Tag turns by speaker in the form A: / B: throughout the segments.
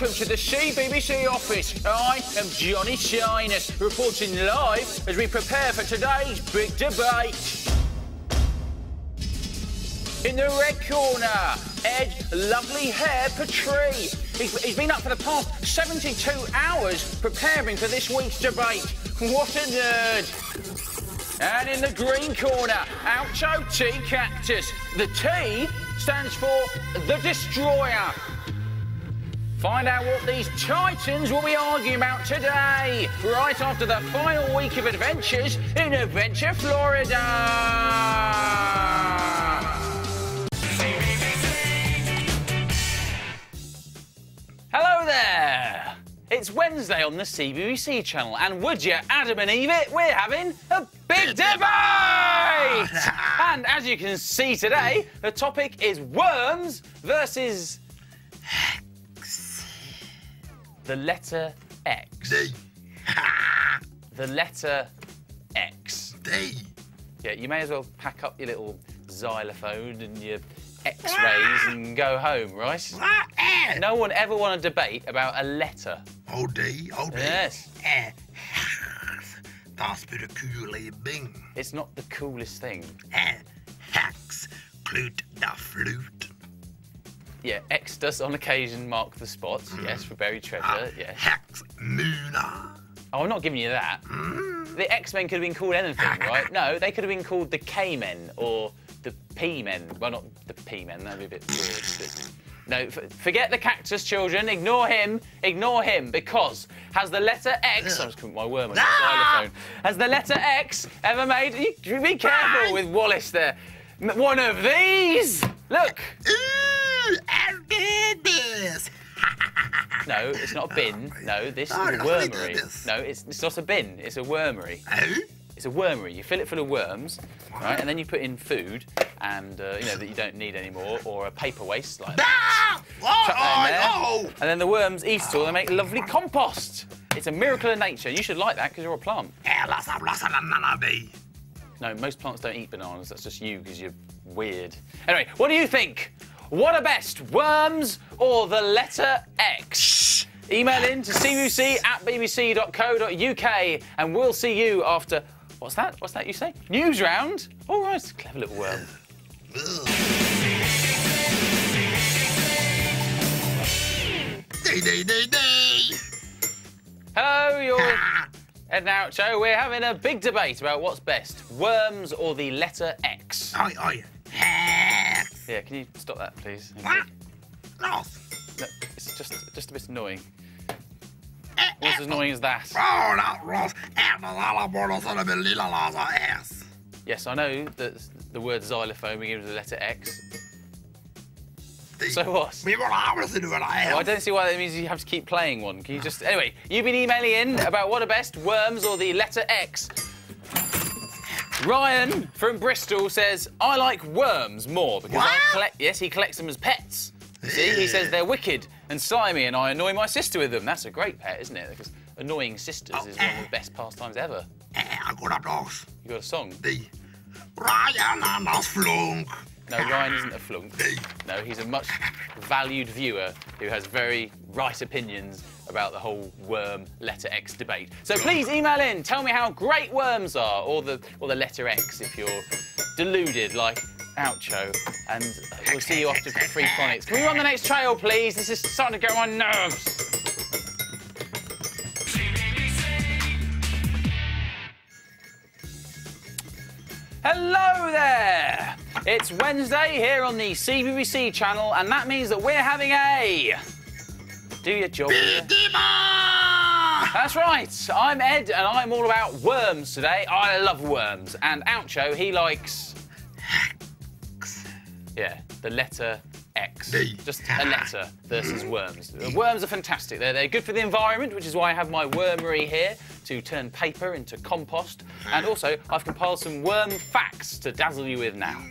A: welcome to the CBBC office. I am Johnny Shyness, reporting live as we prepare for today's big debate. In the red corner, Ed Lovely Hair Petrie. He's, he's been up for the past 72 hours preparing for this week's debate. What a nerd. And in the green corner, Oucho T Cactus. The T stands for the Destroyer. Find out what these titans will be arguing about today, right after the final week of adventures in Adventure Florida. Hello there! It's Wednesday on the CBBC channel, and would you, Adam and Eve, it, we're having a big debate! and as you can see today, the topic is worms versus the letter X.
B: D.
A: The letter X.
B: D.
A: Yeah, you may as well pack up your little xylophone and your X-rays and go home, right?
B: Eh.
A: No one ever won a debate about a letter.
B: O D. O D.
A: Yes.
B: Eh. Betekent bing.
A: It's not the coolest thing.
B: Eh. Hex. Klut da flute.
A: Yeah, X does on occasion mark the spot, mm. yes, for buried treasure, ah, yes.
B: Hex. Muna.
A: Oh, I'm not giving you that. Mm. The X-Men could have been called anything, right? No, they could have been called the K-Men or the P-Men. Well, not the P-Men, that'd be a bit weird. No, f- forget the cactus, children. Ignore him. Ignore him because has the letter X? I was putting my worm on the xylophone. Has the letter X ever made? You, be careful with Wallace there. One of these. Look.
B: Ooh. Did this.
A: No, it's not a bin. No, this is
B: Oh,
A: a
B: what he did
A: wormery.
B: this.
A: No, it's, it's not a bin. It's a wormery.
B: Oh.
A: It's a wormery. You fill it full of worms, right? And then you put in food and uh, you know that you don't need anymore, or a paper waste like that.
B: Ah. Oh,
A: Chuck that in there.
B: oh, oh.
A: And then the worms eat it all. and make lovely compost. It's a miracle of nature. You should like that because you're a plant. No, most plants don't eat bananas. That's just you because you're weird. Anyway, what do you think? What are best, worms or the letter X? Email in to cbc at bbc.co.uk and we'll see you after. What's that? What's that you say? Newsround? All right, clever little worm. Hello, you're Ed and Oucho. We're having a big debate about what's best, worms or the letter X.
B: Oi, oi. Hex.
A: Yeah, can you stop that, please?
B: What? Lost.
A: No, it's just just a bit annoying.
B: Eh,
A: What's as annoying as that?
B: Oh, not Ross. And the alla border son of a lila laza.
A: Yes, I know that the word xylophone begins with the letter X.
B: D.
A: So what?
B: We will obviously do an ass.
A: Well, I don't see why that means you have to keep playing one. Can you just. Anyway, you've been emailing in about what are best, worms or the letter X. Ryan from Bristol says, I like worms more because I collect. Yes, he collects them as pets. See, he says they're wicked and slimy and I annoy my sister with them. That's a great pet, isn't it? Because annoying sisters is one of the best pastimes ever.
B: Eh, I got up lost.
A: You got a song?
B: D. Ryan and us flunk.
A: No, Ryan isn't a flunk.
B: D.
A: No, he's a much valued viewer who has very right opinions about the whole worm letter X debate. So please email in, tell me how great worms are, or the or the letter X if you're deluded like Oucho. And we'll see you after Freefonix. Can we run the next trail, please? This is starting to get on my nerves. Hello there! It's Wednesday here on the CBBC channel, and that means that we're having a. Do your job. That's right. I'm Ed, and I'm all about worms today. I love worms. And Oucho, he likes. X. Yeah, the letter X.
B: D.
A: Just a letter versus worms. The worms are fantastic. They're, they're good for the environment, which is why I have my wormery here to turn paper into compost. And also, I've compiled some worm facts to dazzle you with now.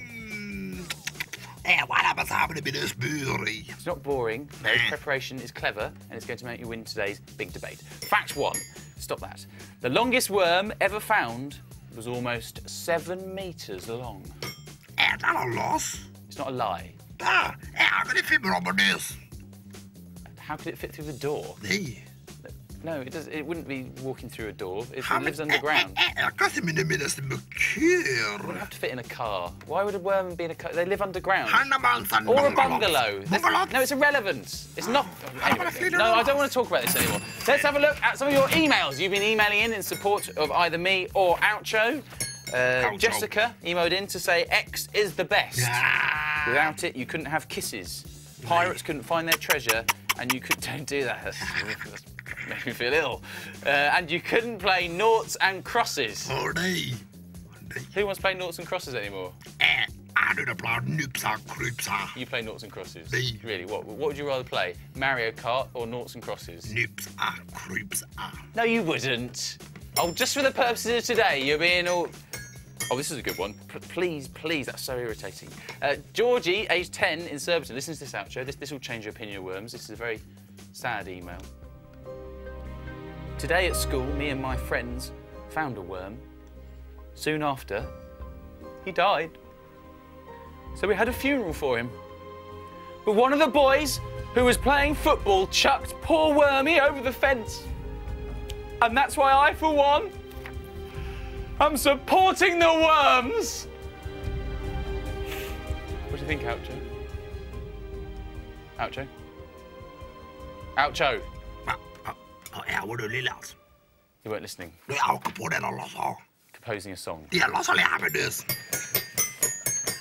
B: Eh, what happens happening to this beauty?
A: It's not boring. No, preparation is clever, and it's going to make you win today's big debate. Fact one. Stop that. The longest worm ever found was almost seven metres long.
B: Eh, that a loss.
A: It's not a lie.
B: Ah, eh, I'm gonna fibber this.
A: How could it fit through the door?
B: Nee.
A: No, it does. It wouldn't be walking through a door. It, lives underground.
B: eh, eh, eh, Hva som det middelste med
A: It
B: kør?
A: have to fit in a car. Why would a worm be in a car? They live underground. Or a bungalow. No, it's irrelevant. It's not. Anyway,
B: feed her
A: no, I don't want to talk about this anymore. Let's have a look at some of your emails. You've been emailing in in support of either me or Oucho. Uh, Jessica emailed in to say X is the best.
B: Ah.
A: Without it, you couldn't have kisses. Pirates couldn't find their treasure, and you could. Don't do that. Made me feel ill. Uh, and you couldn't play noughts and crosses.
B: Nei.
A: Who wants to play noughts and crosses anymore?
B: Eh, Er du det blant nupsa, krupsa?
A: You play noughts and crosses.
B: Me.
A: Really? What? What would you rather play? Mario Kart or noughts and crosses?
B: Nupsa, krupsa.
A: No, you wouldn't. Oh, just for the purposes of today, you're being all. Oh, this is a good one. P- please, please, that's so irritating. Uh, Georgie, age 10, in Surbiton, listens to this outro. This, this will change your opinion of worms. This is a very sad email. Today at school, me and my friends found a worm. Soon after, he died. So we had a funeral for him. But one of the boys who was playing football chucked poor Wormy over the fence. And that's why I, for one, am supporting the worms. What do you think, Oucho? Oucho? Oucho!
B: Hva er du?
A: You weren't listening.
B: Du er ikke på den, altså.
A: Composing a song.
B: De er altså levendes.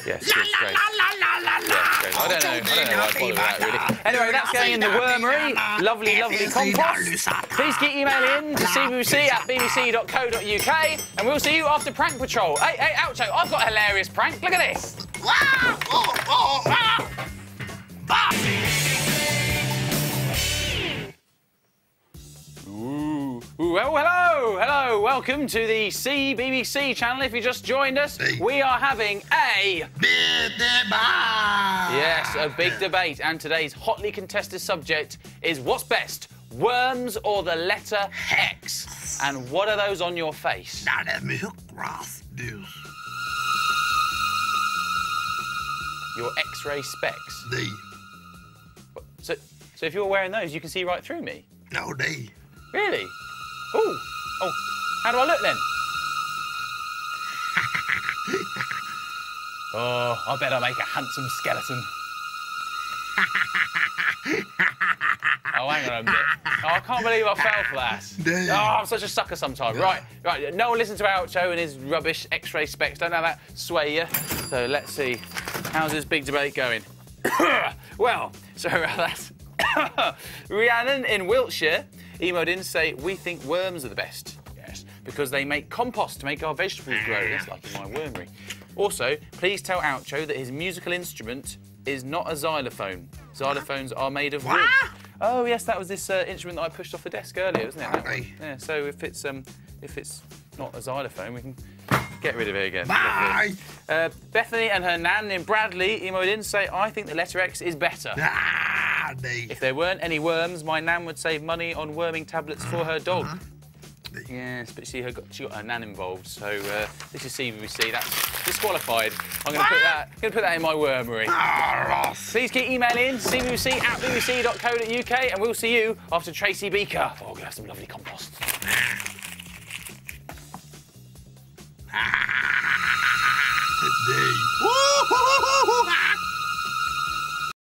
A: Yes,
B: La,
A: great.
B: la, la, la, la, la.
A: Yes, great. I don't know. I don't know why I bother that, really. Anyway, that's going in the wormery. Lovely, lovely compost. Please get email in to cbbc at bbc.co.uk and we'll see you after Prank Patrol. Hey, hey, Oucho, I've got a hilarious prank. Look at this. Hello. Welcome to the CBBC channel. If you just joined us,
B: Hey.
A: we are having a
B: Bideba!
A: yes, a big debate, and today's hotly contested subject is what's best, worms or the letter X? And what are those on your face?
B: Det er mørkras, du.
A: Your X-ray specs.
B: Nei.
A: So, so if you're wearing those, you can see right through me.
B: No, nei.
A: Really? Oh, oh. How do I look then? oh, I better make a handsome skeleton. oh, hang on a minute. Oh, I can't believe I fell for that.
B: No.
A: Oh, I'm such a sucker sometimes. Right, right. No one listens to Oucho and his rubbish X-ray specs. Don't know that sway you. So let's see. How's this big debate going? well, so uh, that's Rhiannon in Wiltshire emailed in to say we think worms are the best. Because they make compost to make our vegetables grow. That's like in my wormery. Also, please tell Oucho that his musical instrument is not a xylophone. Xylophones are made of wood. Oh yes, that was this uh, instrument that I pushed off the desk earlier, wasn't it?
B: Okay.
A: Yeah. So if it's um, if it's not a xylophone, we can get rid of it again.
B: Bye!
A: Uh, Bethany and her nan in Bradley emailed in say, I think the letter X is better.
B: Ah.
A: If there weren't any worms, my nan would save money on worming tablets for her dog.
B: Uh-huh.
A: Yes, but she, her, got- she got her nan involved, so uh, this is CBBC. That's disqualified. I'm going to put that. Going to put that in my wormery. Please keep emailing bbc at bbc.co.uk, and we'll see you after Tracy Beaker. Oh, we're to have some lovely compost.